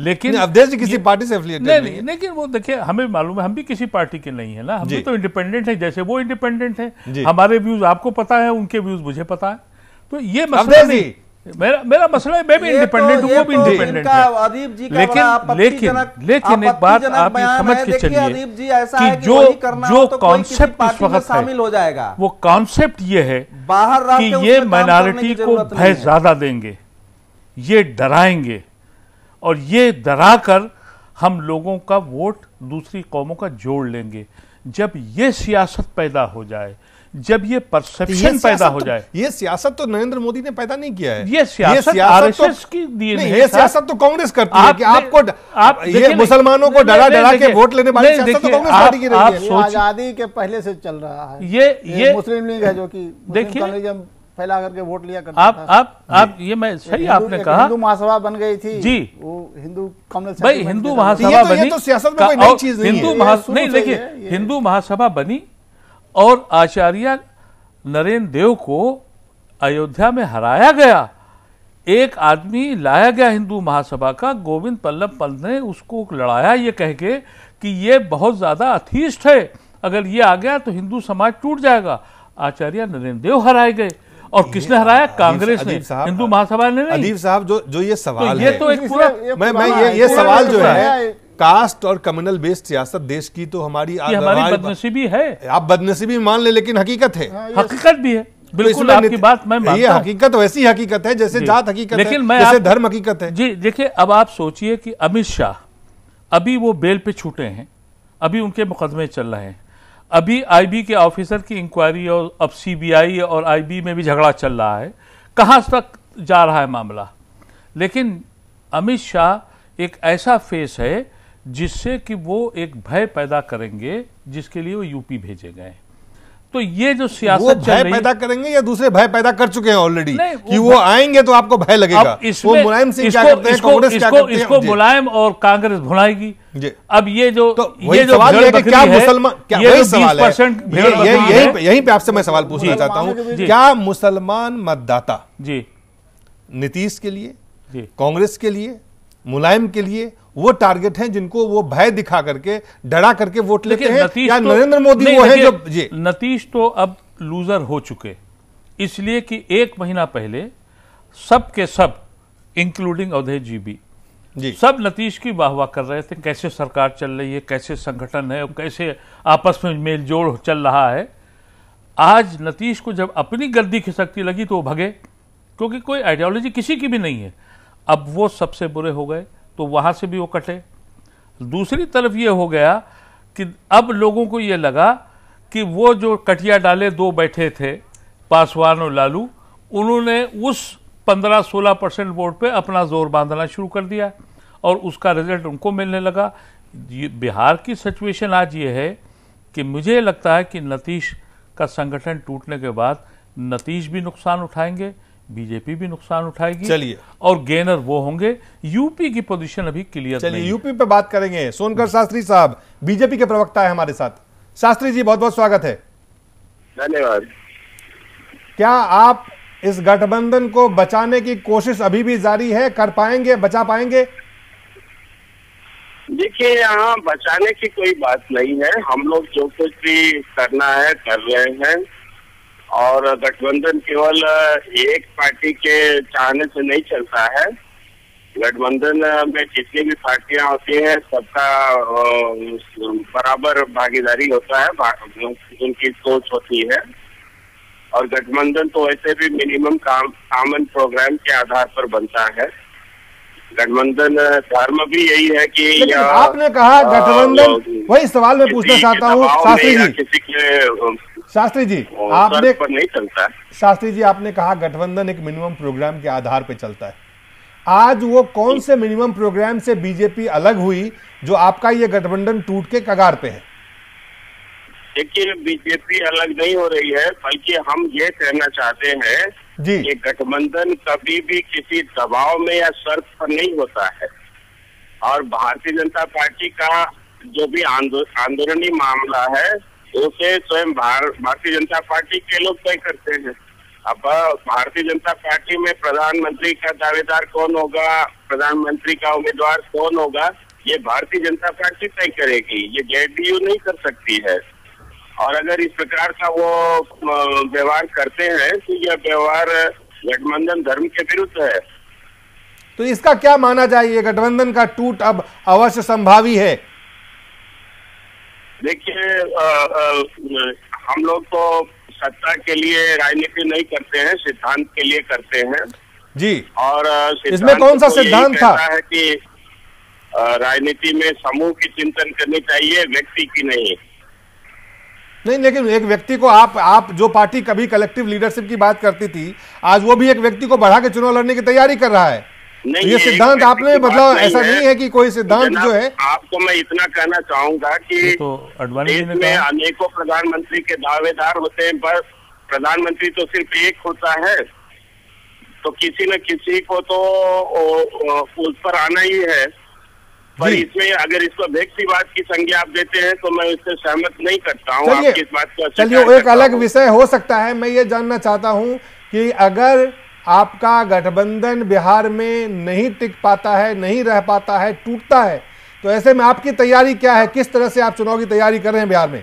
लेकिन अवधेश जी किसी पार्टी से नहीं नहीं नहीं लेकिन वो देखिए हमें मालूम है हम भी किसी पार्टी के नहीं है ना हम भी तो इंडिपेंडेंट है जैसे वो इंडिपेंडेंट है हमारे व्यूज़ आपको पता है उनके व्यूज़ मुझे पता है। तो ये मसला नहीं मेरा मेरा मसला है मैं भी ये तो- इंडिपेंडेंट हूँ वो भी तो इंडिपेंडेंट है। जी का लेकिन लेकिन लेकिन एक बात आप ये समझ के चलिए जी कि जो हो जो तो कॉन्सेप्ट इस वक्त शामिल हो जाएगा। वो कॉन्सेप्ट ये है बाहर कि ये माइनॉरिटी को भय ज़्यादा देंगे ये डराएँगे। और ये डराकर हम लोगों का वोट दूसरी कौमों का जोड़ लेंगे। जब ये सियासत पैदा हो जाए जब ये परसेप्शन पैदा हो तो- जाए ये सियासत तो नरेंद्र मोदी ने पैदा नहीं किया है। ये सियासत तो- की देन नहीं, ये सियासत तो कांग्रेस करती है कि आपको आप ये मुसलमानों को डरा डरा के वोट लेने वाली सियासत तो कांग्रेस पार्टी की रही है। आज़ादी के पहले से चल रहा है। ये ये मुस्लिम लीग है जो कि देखिए- फैला करके वोट लिया करता आप था। आप आप ये मैं सही आपने कहा। हिंदू महासभा बन गई थी। जी। वो हिंदू कम्युनिस्ट भाई हिंदू महासभा बनी तो सियासत में कोई नई चीज़ नहीं हिंदू है। नहीं देखिए हिंदू महासभा बनी और आचार्य नरेंद्र देव को अयोध्या में हराया गया। एक आदमी लाया गया हिंदू महासभा का गोविंद पल्लभ पंत ने उसको लड़ाया ये कह के कि ये बहुत ज़्यादा अथीस्ट है। अगर ये आ गया तो हिंदू समाज टूट जाएगा। आचार्य नरेंद्र देव हराए गए। और किसने हराया? कांग्रेस ने साहब- हिंदू महासभा ने नहीं। अदीब साहब जो जो ये तो सवाल ये है। तो एक पूरा ये मैं मैं ये ये सवाल जो है कास्ट और कम्युनल बेस्ड सियासत देश की तो हमारी ये हमारी बदनसीबी है। आप बदनसीबी मान ले लेकिन हकीकत है। हाँ, ये हकीकत भी है। तो बिल्कुल आपकी बात मैं ये मानता हूँ। हकीकत वैसी हकीकत है जैसे जात हकीकत लेकिन है मैं जैसे आप- धर्म हकीकत है। जी देखिए अब आप सोचिए कि अमित शाह अभी वो बेल पे छूटे हैं अभी उनके मुकदमे चल रहे हैं। अभी आईबी के ऑफिसर की इंक्वायरी और अब सीबीआई और आईबी में भी झगड़ा चल रहा है। कहाँ तक जा रहा है मामला? लेकिन अमित शाह एक ऐसा फेस है जिससे कि वो एक भय पैदा करेंगे जिसके लिए वो यूपी भेजे गए। तो ये जो सियासत चल भय पैदा करेंगे या दूसरे भय पैदा कर चुके हैं ऑलरेडी कि वो वो आएँगे तो आपको भय लगेगा। अब वो मुलायम सिंह इसको क्या करते हैं इसको कांग्रेस क्या इसको करते हैं? इसको मुलायम और कांग्रेस भुलाएगी। अब ये जो तो ये जो सवाल है कि क्या मुसलमान क्या वही सवाल है। 20% ये- बकरी ये- यहीं पे यहीं पे आपसे मैं सवाल पूछना चाहता हूँ। क्या मुसलमान मतदाता जी। नीतीश के लिए कांग्रेस के लिए मुलायम के लिए वो टारगेट हैं जिनको वो भय दिखा करके डरा करके वोट लेते हैं? या तो- नरेंद्र मोदी वो है जो जी। नतीश तो अब लूजर हो चुके। इसलिए कि एक महीना पहले सब के सब इंक्लूडिंग अवधेश जी भी जी। सब नतीश की वाह वाह कर रहे थे, कैसे सरकार चल रही है, कैसे संगठन है, और कैसे आपस में मेल जोड़ चल रहा है। आज नतीश को जब अपनी गद्दी खिसकती लगी तो वो भगे, क्योंकि कोई आइडियोलॉजी किसी की भी नहीं है। अब वो सबसे बुरे हो गए तो वहाँ से भी वो कटे। दूसरी तरफ़ ये हो गया कि अब लोगों को ये लगा कि वो जो कटिया डाले, दो बैठे थे, पासवान और लालू, उन्होंने उस 15-16 परसेंट वोट पे अपना ज़ोर बांधना शुरू कर दिया और उसका रिज़ल्ट उनको मिलने लगा। बिहार की सिचुएशन आज ये है कि मुझे लगता है कि नीतीश का संगठन टूटने के बाद नतीश भी नुकसान उठाएँगे बीजेपी भी नुकसान उठाएगी चलिए। और गेनर वो होंगे। यूपी की पोजीशन अभी क्लियर चलिए नहीं यूपी पे बात करेंगे। सोनकर शास्त्री साहब बीजेपी के प्रवक्ता है हमारे साथ। शास्त्री जी बहुत बहुत स्वागत है। धन्यवाद। क्या आप इस गठबंधन को बचाने की कोशिश अभी भी जारी है, कर पाएँगे, बचा पाएँगे? देखिए, यहाँ बचाने की कोई बात नहीं है। हम लोग जो कुछ भी करना है, कर रहे हैं। और गठबंधन केवल एक पार्टी के चाहने से नहीं चलता है। गठबंधन में जितनी भी पार्टियाँ होती हैं, सबका बराबर भागीदारी होता है उनकी सोच होती है। और गठबंधन तो वैसे भी मिनिमम काम कॉमन प्रोग्राम के आधार पर बनता है। गठबंधन धर्म भी यही है कि आपने कहा गठबंधन वही सवाल मैं पूछना चाहता हूँ शास्त्री जी। किसी के शास्त्री जी आपने पर नहीं चलता शास्त्री जी आपने कहा गठबंधन एक मिनिमम प्रोग्राम के आधार पर चलता है। आज वो कौन से मिनिमम प्रोग्राम से बीजेपी अलग हुई जो आपका ये गठबंधन टूट के कगार पे है? देखिए बीजेपी अलग नहीं हो रही है बल्कि हम ये कहना चाहते हैं जी। कि गठबंधन कभी भी किसी दबाव में या शर्त पर नहीं होता है। और भारतीय जनता पार्टी का जो भी आंदोलनी मामला है उसे स्वयं भारतीय जनता पार्टी के लोग तय करते हैं। अब भारतीय जनता पार्टी में प्रधानमंत्री का दावेदार कौन होगा प्रधानमंत्री का उम्मीदवार कौन होगा ये भारतीय जनता पार्टी तय करेगी। ये जेडीयू नहीं कर सकती है। और अगर इस प्रकार का वो व्यवहार करते हैं तो यह व्यवहार गठबंधन धर्म के विरुद्ध है। तो इसका क्या माना जाए? गठबंधन का टूट अब अवश्य संभावी है। देखिए हम लोग तो सत्ता के लिए राजनीति नहीं करते हैं सिद्धांत के लिए करते हैं। जी। और इसमें कौन सा तो सिद्धांत था? है कि राजनीति में समूह की चिंतन करनी चाहिए व्यक्ति की नहीं। नहीं लेकिन एक व्यक्ति को आप आप जो पार्टी कभी कलेक्टिव लीडरशिप की बात करती थी आज वो भी एक व्यक्ति को बढ़ा के चुनाव लड़ने की तैयारी कर रहा है। नहीं तो ये सिद्धांत आपने बदला ऐसा नहीं है कि कोई सिद्धांत जो है आपको मैं इतना कहना चाहूँगा कि तो देश ने में अनेकों प्रधानमंत्री के दावेदार होते हैं पर प्रधानमंत्री तो सिर्फ़ एक होता है। तो किसी न किसी को तो उस पर आना ही है। पर इसमें अगर इसको व्यक्तिवाद की संज्ञा आप देते हैं तो मैं इससे सहमत नहीं करता हूँ। आपकी इस बात को चलिए एक अलग विषय हो सकता है। मैं ये जानना चाहता हूँ कि अगर आपका गठबंधन बिहार में नहीं टिक पाता है नहीं रह पाता है टूटता है तो ऐसे में आपकी तैयारी क्या है? किस तरह से आप चुनाव की तैयारी कर रहे हैं बिहार में?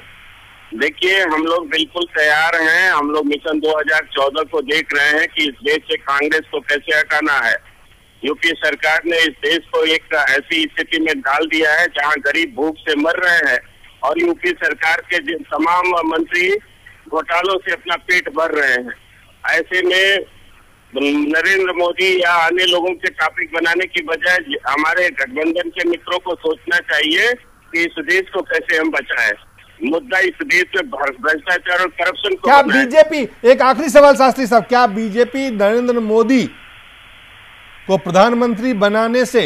देखिए हम लोग बिल्कुल तैयार हैं। हम लोग मिशन 2014 को देख रहे हैं कि इस देश से कांग्रेस को कैसे हटाना है। यूपी सरकार ने इस देश को एक ऐसी स्थिति में डाल दिया है जहाँ गरीब भूख से मर रहे हैं और यूपी सरकार के जिन तमाम मंत्री घोटालों से अपना पेट भर रहे हैं। ऐसे में नरेंद्र मोदी या अन्य लोगों के टॉपिक बनाने की बजाय हमारे गठबंधन के मित्रों को सोचना चाहिए कि इस देश को कैसे हम बचाएँ। मुद्दा इस देश में भ्रष्टाचार और करप्शन को क्या बीजेपी एक आखिरी सवाल शास्त्री साहब क्या बीजेपी नरेंद्र मोदी को प्रधानमंत्री बनाने से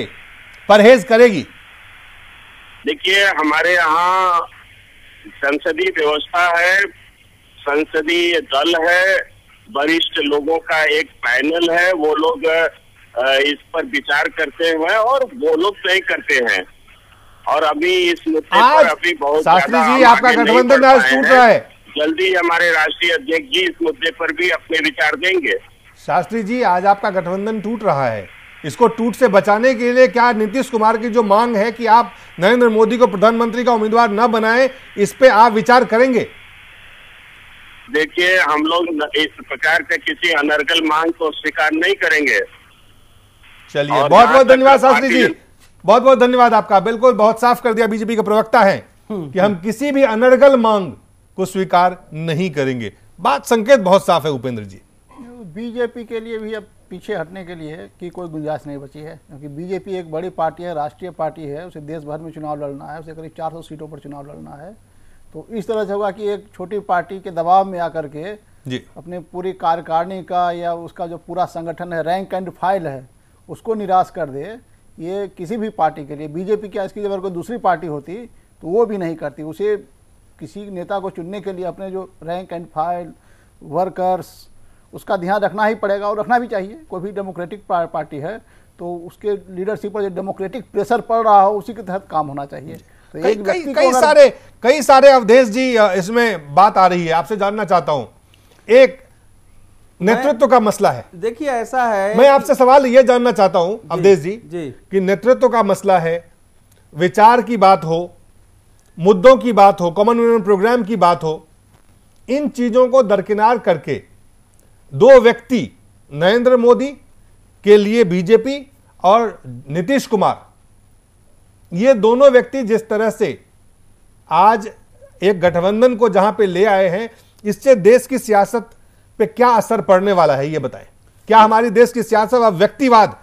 परहेज करेगी? देखिए हमारे यहाँ संसदीय व्यवस्था है संसदीय दल है वरिष्ठ लोगों का एक पैनल है वो लोग इस पर विचार करते हैं और वो लोग तय करते हैं। और अभी इस मुद्दे पर अभी बहुत शास्त्री जी, आपका गठबंधन आज टूट रहा है। जल्दी हमारे राष्ट्रीय अध्यक्ष जी इस मुद्दे पर भी अपने विचार देंगे। शास्त्री जी आज आपका गठबंधन टूट रहा है। इसको टूट से बचाने के लिए क्या नीतीश कुमार की जो मांग है कि आप नरेंद्र मोदी को प्रधानमंत्री का उम्मीदवार न बनाएँ इस पे आप विचार करेंगे? देखिए हम लोग इस प्रकार के किसी अनर्गल मांग को स्वीकार नहीं करेंगे। चलिए बहुत बहुत धन्यवाद शास्त्री जी। बहुत बहुत धन्यवाद आपका। बिल्कुल बहुत साफ़ कर दिया बीजेपी के प्रवक्ता है कि हम किसी भी अनर्गल मांग को स्वीकार नहीं करेंगे। बात संकेत बहुत साफ़ है उपेंद्र जी। बीजेपी के लिए भी अब पीछे हटने के लिए की कोई गुंजाइश नहीं बची है क्योंकि बीजेपी एक बड़ी पार्टी है राष्ट्रीय पार्टी है उसे देश भर में चुनाव लड़ना है उसे करीब 400 सीटों पर चुनाव लड़ना है। तो इस तरह से होगा कि एक छोटी पार्टी के दबाव में आकर के जी। अपने पूरी कार्यकारिणी का या उसका जो पूरा संगठन है रैंक एंड फ़ाइल है उसको निराश कर दे। ये किसी भी पार्टी के लिए बीजेपी क्या इसकी जब कोई दूसरी पार्टी होती तो वो भी नहीं करती। उसे किसी नेता को चुनने के लिए अपने जो रैंक एंड फ़ाइल वर्कर्स उसका ध्यान रखना ही पड़ेगा और रखना भी चाहिए। कोई भी डेमोक्रेटिक पार्टी है तो उसके लीडरशिप पर जो डेमोक्रेटिक प्रेशर पड़ रहा हो उसी के तहत काम होना चाहिए। तो कई एक कई कई सारे कई सारे अवधेश जी इसमें बात आ रही है। आपसे जानना चाहता हूँ। एक नेतृत्व का मसला है। देखिए ऐसा है मैं आपसे सवाल ये जानना चाहता हूँ अवधेश जी जी। कि नेतृत्व का मसला है विचार की बात हो मुद्दों की बात हो कॉमन यूनियन प्रोग्राम की बात हो इन चीज़ों को दरकिनार करके दो व्यक्ति, नरेंद्र मोदी के लिए बीजेपी और नीतीश कुमार। ये दोनों व्यक्ति जिस तरह से आज एक गठबंधन को जहाँ पे ले आए हैं, इससे देश की सियासत पे क्या असर पड़ने वाला है, ये बताएँ। क्या हमारी देश की सियासत अब व्यक्तिवाद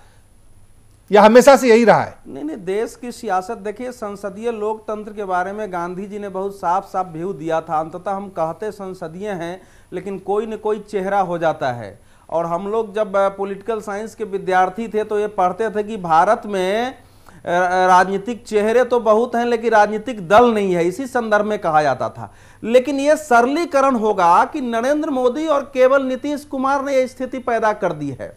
या हमेशा से यही रहा है? नहीं नहीं, देश की सियासत देखिए, संसदीय लोकतंत्र के बारे में गांधी जी ने बहुत साफ़ साफ़ व्यू दिया था। अंततः हम कहते संसदीय हैं, लेकिन कोई न कोई चेहरा हो जाता है। और हम लोग जब पॉलिटिकल साइंस के विद्यार्थी थे तो ये पढ़ते थे कि भारत में राजनीतिक चेहरे तो बहुत हैं, लेकिन राजनीतिक दल नहीं है, इसी संदर्भ में कहा जाता था। लेकिन यह सरलीकरण होगा कि नरेंद्र मोदी और केवल नीतीश कुमार ने यह स्थिति पैदा कर दी है।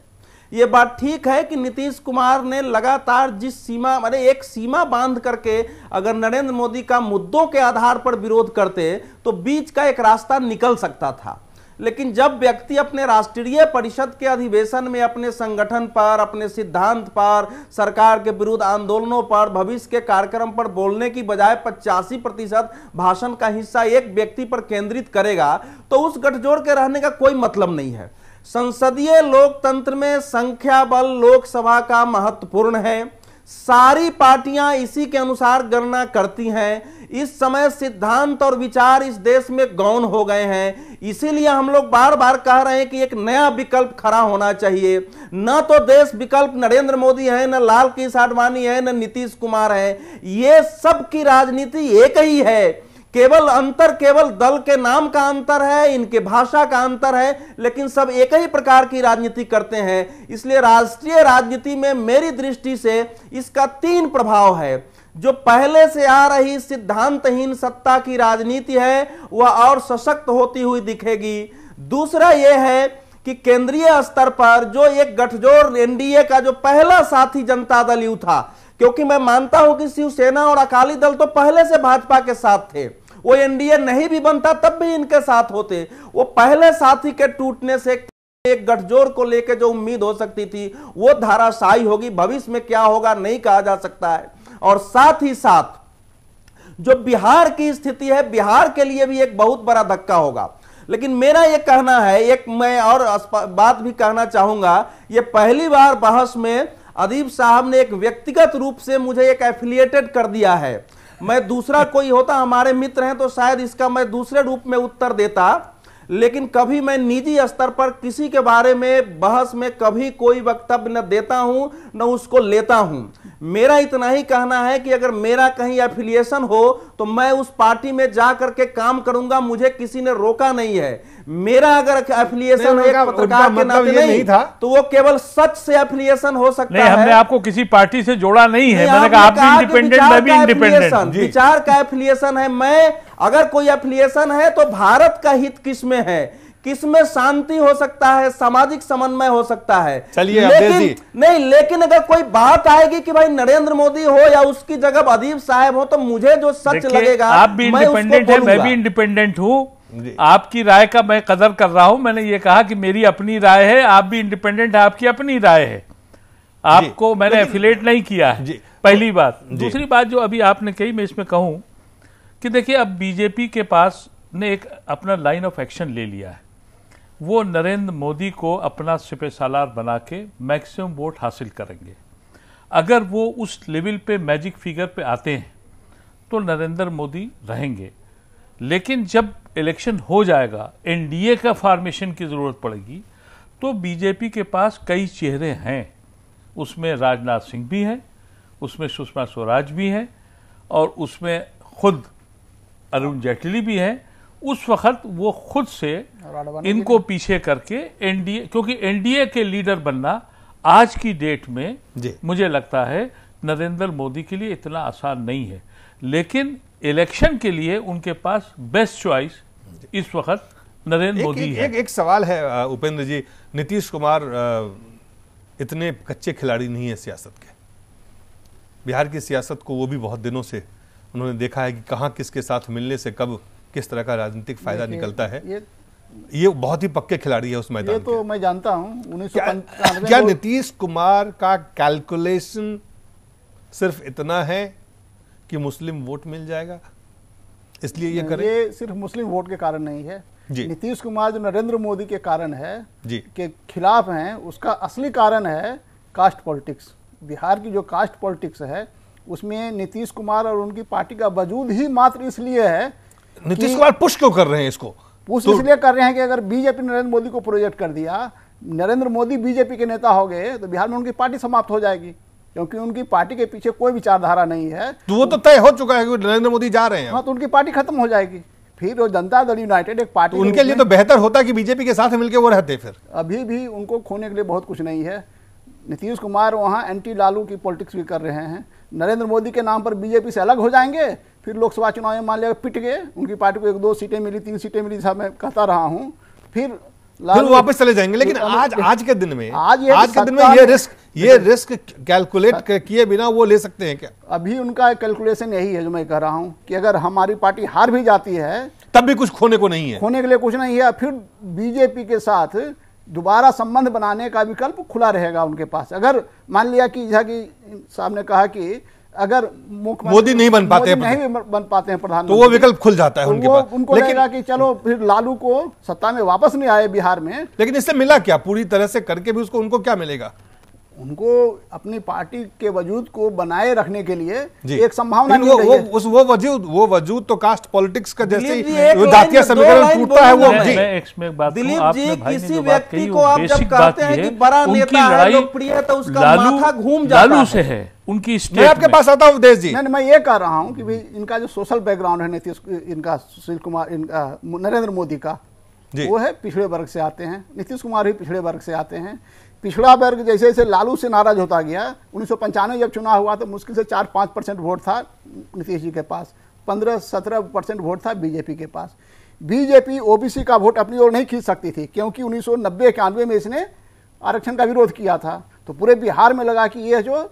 ये बात ठीक है कि नीतीश कुमार ने लगातार जिस सीमा माने एक सीमा बाँध करके अगर नरेंद्र मोदी का मुद्दों के आधार पर विरोध करते तो बीच का एक रास्ता निकल सकता था। लेकिन जब व्यक्ति अपने राष्ट्रीय परिषद के अधिवेशन में अपने संगठन पर, अपने सिद्धांत पर, सरकार के विरुद्ध आंदोलनों पर, भविष्य के कार्यक्रम पर बोलने की बजाय पचासी प्रतिशत भाषण का हिस्सा एक व्यक्ति पर केंद्रित करेगा तो उस गठजोड़ के रहने का कोई मतलब नहीं है। संसदीय लोकतंत्र में संख्या बल लोकसभा का महत्वपूर्ण है। सारी पार्टियाँ इसी के अनुसार गणना करती हैं। इस समय सिद्धांत और विचार इस देश में गौन हो गए हैं। इसीलिए हम लोग बार बार कह रहे हैं कि एक नया विकल्प खड़ा होना चाहिए। न तो देश विकल्प नरेंद्र मोदी है, न लाल कृष्ण आडवाणी है, न नीतीश कुमार है। ये सब की राजनीति एक ही है। केवल अंतर, केवल दल के नाम का अंतर है, इनके भाषा का अंतर है, लेकिन सब एक ही प्रकार की राजनीति करते हैं। इसलिए राष्ट्रीय राजनीति में मेरी दृष्टि से इसका तीन प्रभाव है। जो पहले से आ रही सिद्धांतहीन सत्ता की राजनीति है, वह और सशक्त होती हुई दिखेगी। दूसरा यह है कि केंद्रीय स्तर पर जो एक गठजोड़ एनडीए का जो पहला साथी जनता दल यू था, क्योंकि मैं मानता हूँ कि शिवसेना और अकाली दल तो पहले से भाजपा के साथ थे। वो एनडीए नहीं भी बनता, तब भी इनके साथ होते। वो पहले साथी के टूटने से एक गठजोड़ को लेकर जो उम्मीद हो सकती थी, वो धाराशाही होगी, भविष्य में क्या होगा नहीं कहा जा सकता है। और साथ ही साथ, जो बिहार की स्थिति है, बिहार के लिए भी एक बहुत बड़ा धक्का होगा। लेकिन मेरा यह कहना है, एक मैं और बात भी कहना चाहूँगा, ये पहली बार बहस में अदीब साहब ने एक व्यक्तिगत रूप से मुझे एक एफिलिएटेड कर दिया है। मैं दूसरा कोई होता, हमारे मित्र हैं तो शायद इसका मैं दूसरे रूप में उत्तर देता। लेकिन कभी मैं निजी स्तर पर किसी के बारे में बहस में कभी कोई वक्तव्य न देता हूँ न उसको लेता हूँ। मेरा इतना ही कहना है कि अगर मेरा कहीं एफिलिएशन हो तो मैं उस पार्टी में जा करके काम करूँगा मुझे किसी ने रोका नहीं है। मेरा अगर एफिलिएशन एक पत्रकार के मतलब नाते नहीं, नहीं था। तो वो केवल सच से एफिलिएशन हो सकता नहीं है। हमने आपको किसी पार्टी से जोड़ा नहीं है। नहीं, मैंने कहा आप भी इंडिपेंडेंट विचार मैं भी का इंडिपेंडेंट विचार का एफिलिएशन है। मैं अगर कोई एफिलिएशन है तो भारत का हित किसमें है? किसमें शांति हो सकता है सामाजिक समन्वय हो सकता है? चलिए, लेकिन नहीं लेकिन अगर कोई बात आएगी कि भाई नरेंद्र मोदी हो या उसकी जगह अदीब साहब हो तो मुझे जो सच लगेगा आप भी इंडिपेंडेंट है मैं भी इंडिपेंडेंट हूँ। आपकी राय का मैं कदर कर रहा हूँ। मैंने ये कहा कि मेरी अपनी राय है आप भी इंडिपेंडेंट है आपकी अपनी राय है। आपको मैंने एफिलेट नहीं किया है। पहली बात। दूसरी बात जो अभी आपने कही मैं इसमें कहूँ कि देखिए, अब बीजेपी के पास ने एक अपना लाइन ऑफ़ एक्शन ले लिया है। वो नरेंद्र मोदी को अपना सिपे सालार बना के मैक्सिमम वोट हासिल करेंगे। अगर वो उस लेवल पे मैजिक फिगर पे आते हैं तो नरेंद्र मोदी रहेंगे। लेकिन जब इलेक्शन हो जाएगा एनडीए का फॉर्मेशन की ज़रूरत पड़ेगी तो बीजेपी के पास कई चेहरे हैं। उसमें राजनाथ सिंह भी हैं, उसमें सुषमा स्वराज भी हैं, और उसमें खुद अरुण जेटली भी हैं उस वक्त वो खुद से इनको पीछे करके एनडीए क्योंकि एनडीए के लीडर बनना आज की डेट में मुझे लगता है नरेंद्र मोदी के लिए इतना आसान नहीं है। लेकिन इलेक्शन के लिए उनके पास बेस्ट चॉइस इस वक्त नरेंद्र मोदी एक, है। एक, एक सवाल है उपेंद्र जी। नीतीश कुमार इतने कच्चे खिलाड़ी नहीं है सियासत के। बिहार की सियासत को वो भी बहुत दिनों से उन्होंने देखा है कि कहाँ किसके साथ मिलने से कब किस तरह का राजनीतिक फ़ायदा निकलता है। ये ये बहुत ही पक्के खिलाड़ी है उस ये मैदान तो के। मैं जानता हूँ उन्नीस क्या, क्या नीतीश कुमार का कैलकुलेशन सिर्फ़ इतना है कि मुस्लिम वोट मिल जाएगा? इसलिए ये करें। ये सिर्फ़ मुस्लिम वोट के कारण नहीं है। जी। नीतीश कुमार जो नरेंद्र मोदी के कारण है जी। के खिलाफ हैं उसका असली कारण है कास्ट पॉलिटिक्स बिहार की जो कास्ट पॉलिटिक्स है उसमें नीतीश कुमार और उनकी पार्टी का वजूद ही मात्र इसलिए है नीतीश कुमार पुश क्यों कर रहे हैं इसको? पुश तो- इसलिए कर रहे हैं कि अगर बीजेपी नरेंद्र मोदी को प्रोजेक्ट कर दिया नरेंद्र मोदी बीजेपी के नेता हो गए तो बिहार में उनकी पार्टी समाप्त हो जाएगी क्योंकि उनकी पार्टी के पीछे कोई विचारधारा नहीं है। तो वो तो तय हो चुका है कि नरेंद्र मोदी जा रहे हैं। हाँ तो उनकी पार्टी खत्म हो जाएगी। फिर वो जनता दल यूनाइटेड एक पार्टी तो उनके लिए तो बेहतर होता कि बीजेपी के साथ मिलकर वो रहते फिर। अभी भी उनको खोने के लिए बहुत कुछ नहीं है। नीतीश कुमार वहाँ एंटी लालू की पॉलिटिक्स भी कर रहे हैं। नरेंद्र मोदी के नाम पर बीजेपी से अलग हो जाएँगे फिर लोकसभा चुनाव में मान लिया पिट गए उनकी पार्टी को एक दो सीटें मिली तीन सीटें मिली जैसा मैं कहता रहा हूँ। फिर फिर वापस चले जाएँगे लेकिन आज आज के दिन में आज ये आज के दिन में ये रिस्क ये रिस्क कैलकुलेट किए बिना वो ले सकते हैं क्या? अभी उनका कैलकुलेशन यही है जो मैं कह रहा हूँ कि अगर हमारी पार्टी हार भी जाती है तब भी कुछ खोने को नहीं है। खोने के लिए कुछ नहीं है। फिर बीजेपी के साथ दोबारा संबंध बनाने का विकल्प खुला रहेगा उनके पास। अगर मान लिया कि जहाँ की साहब ने कहा कि अगर मुख्यमंत्री मोदी नहीं बन पाते हैं नहीं बन पाते हैं तो वो विकल्प खुल जाता है तो उनके वो पास। उनको लेकिन कि चलो फिर लालू को सत्ता में वापस नहीं आए बिहार में। लेकिन इससे मिला क्या? पूरी तरह से करके भी उसको उनको क्या मिलेगा? उनको अपनी पार्टी के वजूद को बनाए रखने के लिए एक संभावना वो, रही वो, है उस वो वजूद वो वजूद तो कास्ट पॉलिटिक्स का जैसे जी, ही जातीय समीकरण टूटता है वो जी। मैं। मैं इसमें एक बात दिलीप जी आपने भाई ने किसी व्यक्ति को आप जब कहते हैं ये कि बड़ा नेता है, लोकप्रिय है, तो उसका माथा घूम जाता लालू है। से है उनकी मैं आपके पास आता हूँ अवधेश जी। नहीं नहीं, मैं ये कह रहा हूँ कि भाई इनका जो सोशल बैकग्राउंड है नीतीश इनका सुशील कुमार इनका नरेंद्र मोदी का वो है पिछड़े वर्ग से आते हैं नीतीश कुमार भी पिछड़े वर्ग से आते हैं। पिछड़ा वर्ग जैसे जैसे लालू से नाराज़ होता गया, उन्नीस सौ पंचानवे जब चुनाव हुआ तो मुश्किल से चार पाँच परसेंट वोट था नीतीश जी के पास पंद्रह सत्रह परसेंट वोट था बीजेपी के पास। बीजेपी, ओबीसी का वोट अपनी ओर नहीं खींच सकती थी, क्योंकि उन्नीस सौ नब्बे इक्यानवे में इसने आरक्षण का विरोध किया था। तो पूरे बिहार में लगा कि यह जो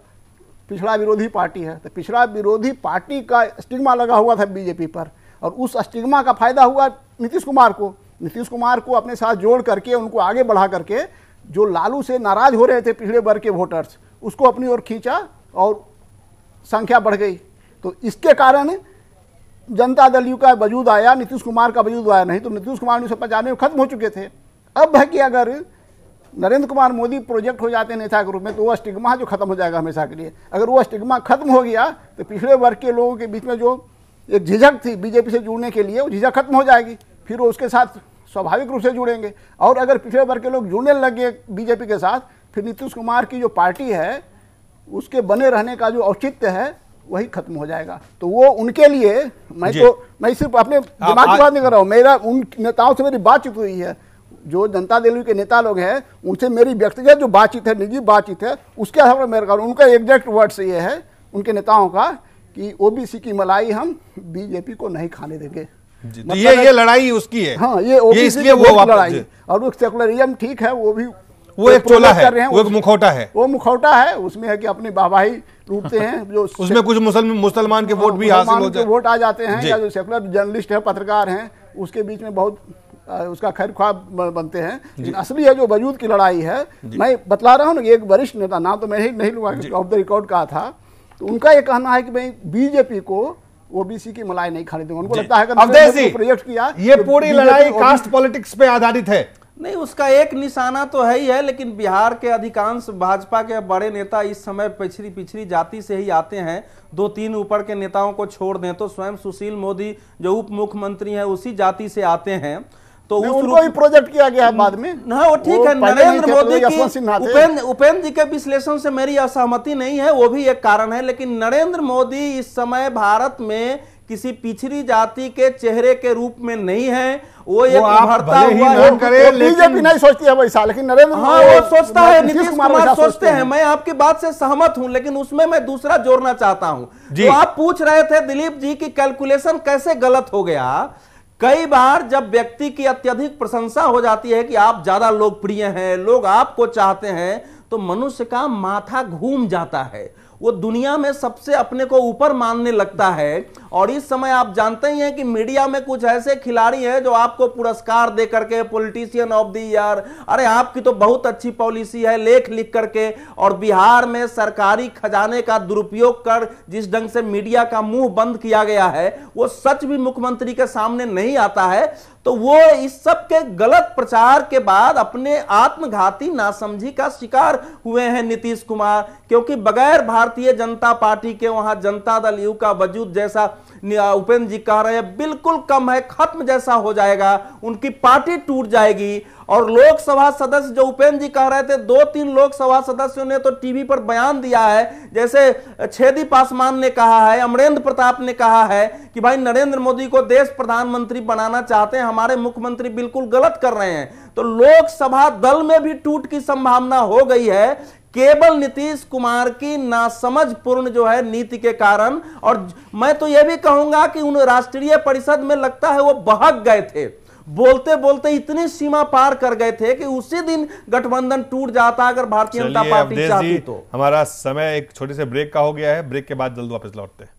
पिछड़ा विरोधी पार्टी है तो पिछड़ा विरोधी पार्टी का स्टिग्मा लगा हुआ था बीजेपी पर, और उस स्टिग्मा का फ़ायदा हुआ नीतीश कुमार को। नीतीश कुमार को अपने साथ जोड़ करके, उनको आगे बढ़ा करके जो लालू से नाराज़ हो रहे थे पिछड़े वर्ग के वोटर्स उसको अपनी ओर खींचा और संख्या बढ़ गई। तो इसके कारण जनता दल यू का वजूद आया, नीतीश कुमार का वजूद आया नहीं तो नीतीश कुमार उन्नीस सौ में खत्म हो चुके थे। अब है कि अगर नरेंद्र कुमार मोदी प्रोजेक्ट हो जाते हैं नेता के रूप में तो वो स्टिग्मा जो खत्म हो जाएगा हमेशा के लिए। अगर वो स्टिग्मा खत्म हो गया तो पिछड़े वर्ग के लोगों के बीच में जो एक झिझक थी बीजेपी से जुड़ने के लिए, वो झिझक खत्म हो जाएगी। फिर वो उसके साथ स्वाभाविक रूप से जुड़ेंगे। और अगर पिछड़े वर्ग के लोग जुड़ने लग गए बीजेपी के साथ फिर नीतीश कुमार की जो पार्टी है उसके बने रहने का जो औचित्य है वही खत्म हो जाएगा। तो वो उनके लिए मैं तो मैं सिर्फ़ अपने दिमाग की बात नहीं कर रहा हूँ। मेरा उन नेताओं से मेरी बातचीत हुई है। जो जनता दल के नेता लोग हैं उनसे मेरी व्यक्तिगत जो बातचीत है निजी बातचीत है उसके आधार पर मेरे उनका एग्जैक्ट वर्ड्स ये है उनके नेताओं का कि ओबीसी की मलाई हम बीजेपी को नहीं खाने देंगे। मतलब ये है- ये लड़ाई उसकी है। हाँ ये ओबीसी इसलिए वो लड़ाई और वो सेकुलरिज्म ठीक है वो भी वो एक चोला है वो एक मुखौटा है। वो मुखौटा है उसमें है कि अपनी वाहवाही लूटते हैं जो उसमें कुछ मुसलमान मुसलमान के वोट भी हाँ, हासिल हो के जाए। वोट आ जाते हैं या जो सेकुलर जर्नलिस्ट है पत्रकार हैं उसके बीच में बहुत उसका खैर ख्वाब बनते हैं। लेकिन असली है जो वजूद की लड़ाई है मैं बतला रहा हूँ ना एक वरिष्ठ नेता नाम तो मैं ही नहीं लूँगा ऑफ़ द रिकॉर्ड कहा था तो उनका ये कहना है कि भाई बीजेपी को ओबीसी की मलाई नहीं खरीदे उनको लगता है कि प्रोजेक्ट किया ये पूरी लड़ाई कास्ट पॉलिटिक्स पे आधारित है। नहीं उसका एक निशाना तो है ही है लेकिन बिहार के अधिकांश भाजपा के बड़े नेता इस समय पिछड़ी पिछड़ी जाति से ही आते हैं। दो तीन ऊपर के नेताओं को छोड़ दें तो स्वयं सुशील मोदी जो उप मुख्यमंत्री हैं उसी जाति से आते हैं। तो उनको भी प्रोजेक्ट किया गया है बाद में। हाँ वो ठीक है नरेंद्र मोदी तो की सिन्हा थे। उपेंद्र उपेंद्र जी के विश्लेषण से मेरी असहमति नहीं है वो भी एक कारण है लेकिन नरेंद्र मोदी इस समय भारत में किसी पिछड़ी जाति के चेहरे के रूप में नहीं है वो एक उभरता हुआ ना बीजेपी नहीं सोचती है वैसा लेकिन नरेंद्र हाँ वो सोचता है नीतीश कुमार सोचते हैं मैं आपकी बात से सहमत हूँ लेकिन उसमें मैं दूसरा जोड़ना चाहता हूँ। तो आप पूछ रहे थे दिलीप जी की कैलकुलेशन कैसे गलत हो गया? कई बार जब व्यक्ति की अत्यधिक प्रशंसा हो जाती है कि आप ज़्यादा लोकप्रिय हैं, लोग आपको चाहते हैं तो मनुष्य का माथा घूम जाता है। वो दुनिया में सबसे अपने को ऊपर मानने लगता है। और इस समय आप जानते ही हैं कि मीडिया में कुछ ऐसे खिलाड़ी हैं जो आपको पुरस्कार दे करके पॉलिटिशियन ऑफ़ द ईयर, अरे आपकी तो बहुत अच्छी पॉलिसी है, लेख लिख करके, और बिहार में सरकारी खजाने का दुरुपयोग कर जिस ढंग से मीडिया का मुँह बंद किया गया है, वो सच भी मुख्यमंत्री के सामने नहीं आता है। तो वो इस सब के गलत प्रचार के बाद अपने आत्मघाती नासमझी का शिकार हुए हैं नीतीश कुमार। क्योंकि बगैर भारतीय जनता पार्टी के वहाँ जनता दल यू का वजूद जैसा उपेंद्र जी कह रहे हैं, बिल्कुल कम है, खत्म जैसा हो जाएगा, उनकी पार्टी टूट जाएगी। और लोकसभा सदस्य जो उपेंद्र जी कह रहे थे, दो तीन लोकसभा सदस्यों ने तो टीवी पर बयान दिया है। जैसे छेदी पासवान ने कहा है, अमरेंद्र प्रताप ने कहा है कि भाई नरेंद्र मोदी को देश प्रधानमंत्री बनाना चाहते हैं, हमारे मुख्यमंत्री बिल्कुल गलत कर रहे हैं। तो लोकसभा दल में भी टूट की संभावना हो गई है। केवल नीतीश कुमार की नासमझ पूर्ण जो है नीति के कारण। और मैं तो यह भी कहूँगा कि उन राष्ट्रीय परिषद में लगता है वो बहक गए थे। बोलते बोलते इतनी सीमा पार कर गए थे कि उसी दिन गठबंधन टूट जाता अगर भारतीय जनता पार्टी चाहती तो। हमारा समय एक छोटे से ब्रेक का हो गया है। ब्रेक के बाद जल्द वापस लौटते हैं।